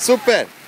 Super!